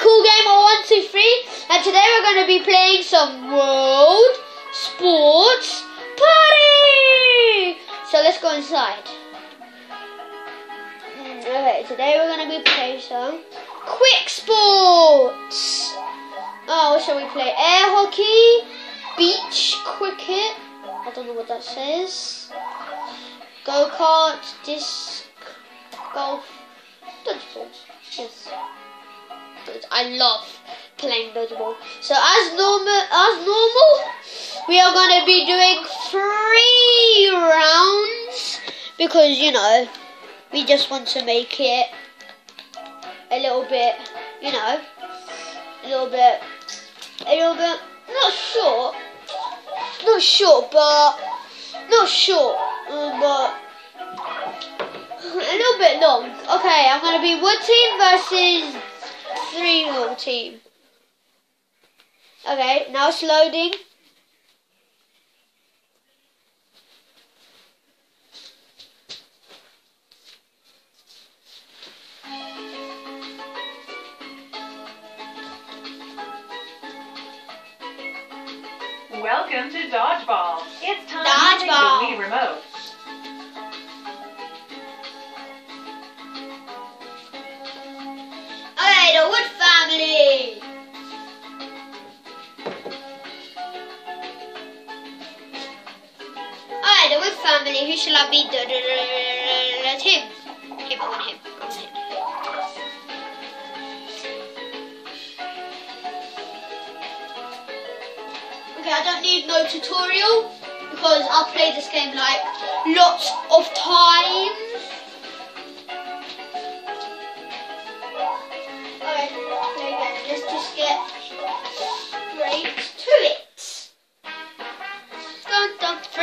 Cool One Two Three, and today we're going to be playing some World Sports Party. So let's go inside. Mm, Okay, today we're going to be playing some Quick Sports. Oh, shall we play? Air hockey, beach cricket. I don't know what that says. Go kart, disc golf, dodgeball. Yes. I love playing dodgeball. So as normal, as normal, we are going to be doing three rounds because you know we just want to make it a little bit, you know, a little bit, a little bit not short, not short, but not short, uh, but a little bit long. Okay, I'm gonna be one team versus three whole team. Okay, now it's loading. Welcome to Dodgeball. It's time Dodgeball. to take the Wii remote. Who shall I be? The, let him. Him. I want him. Him. Okay, I don't need no tutorial because I've played this game like lots of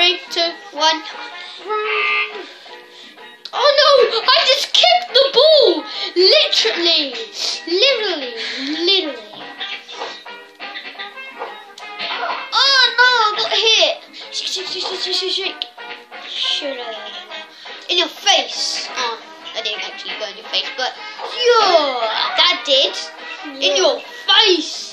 three, uh, two, one. Oh no! I just kicked the ball! Literally! Literally! Literally! Oh no! I got hit! Shake, shake, shake, shake, shake, shake. Should In your face! Oh, I didn't actually go in your face, but yeah, that did. In your face!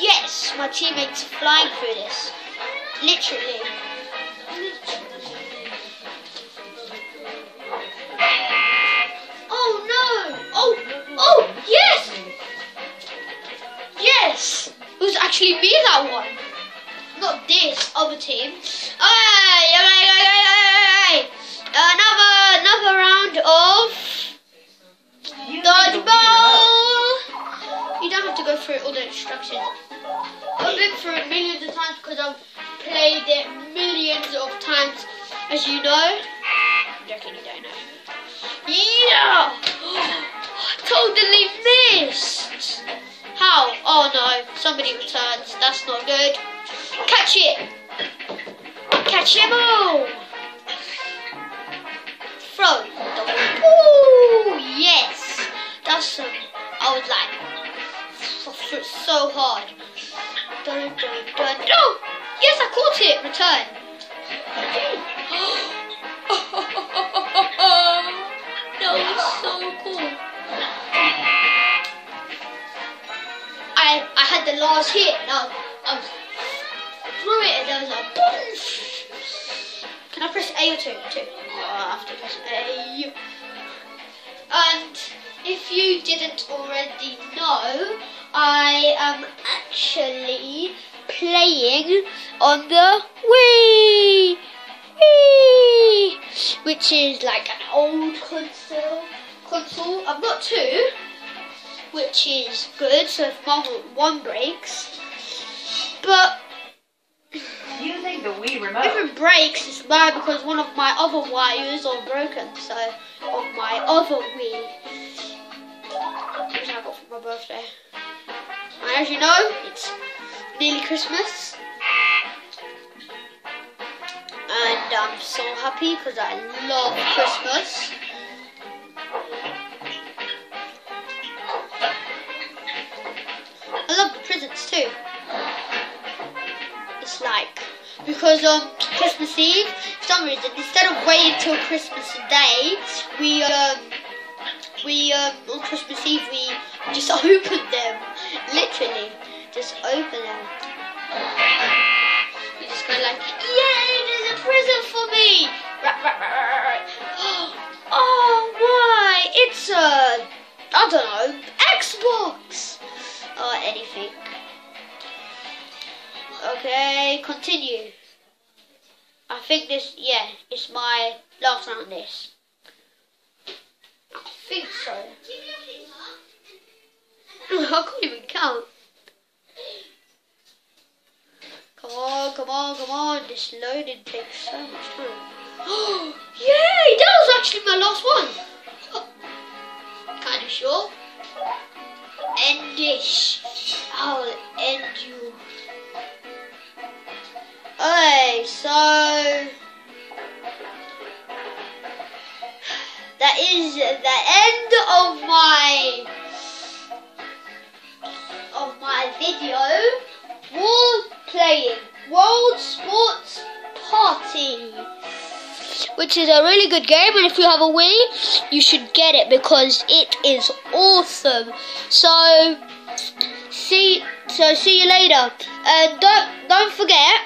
Yes, my teammates are flying through this. Literally. Oh no! Oh, oh, yes! Yes! It was actually me that one. Not this other team. Instructions. I've been through it millions of times because I've played it millions of times, as you know. I'm you don't know. Yeah! I totally missed! How? Oh no, somebody returns. That's not good. Catch it! Catch him all! Throw. Ooh, yes! That's um, I was like, so hard. Dun, dun, dun. Oh! Yes, I caught it! Return. that was so cool. I I had the last hit and I, um, I threw it and there was a boom. Can I press A or two? Two. Oh, I have to press A. And if you didn't already know, am actually playing on the Wii. Wii, which is like an old console. Console. Uh, I've got two, which is good. So if one, one breaks, but Using the Wii remote. if it breaks, it's bad because one of my other wires are broken. So of my other Wii, which I got for my birthday. As you know, it's nearly Christmas. And I'm so happy because I love Christmas. I love the presents too. It's like because on Christmas Eve, for some reason, instead of waiting till Christmas Day, we um we um on Christmas Eve we just opened them, literally, just open them. You just go like, yay, there's a present for me. Oh my, it's a I don't know Xbox or anything. Okay, continue. I think this, yeah, it's my last round. This. I think so. I can't even count. Come on, come on, come on. This loading takes so much time. Yay! That was actually my last one. Kind of sure. End this. I'll end you. Okay, so that is the end of my video. World playing World Sports Party, which is a really good game, and if you have a Wii, you should get it because it is awesome. So see, so see you later, and don't don't forget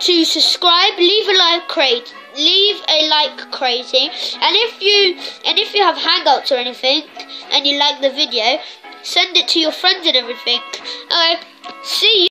to subscribe, leave a like, crate, leave a like, crazy, and if you and if you have hangouts or anything, and you like the video, send it to your friends and everything. Alright, see you.